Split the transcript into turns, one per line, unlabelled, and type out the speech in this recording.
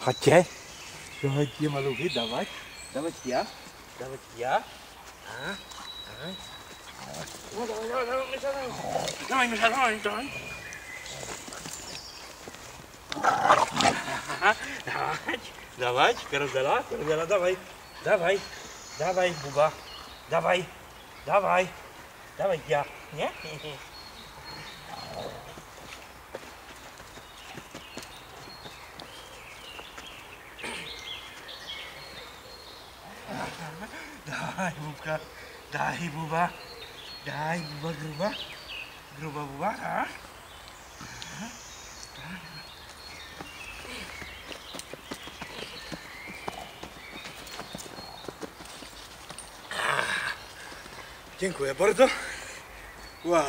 Chodźcie. Chodźcie maluchy, dawać. Dawać ja. Dawać ja. A, a. No, dawaj, dawaj, dawaj, mysza, dawaj. Dawaj, dawaj, dawaj. Karuzela, karuzela, dawaj, dawaj, dawaj, buba, dawaj, dawaj, dawaj, ja, nie? Daj, bubka, daj, buba, daj, buba, gruba, gruba buba, a? Dziękuję bardzo. Wow.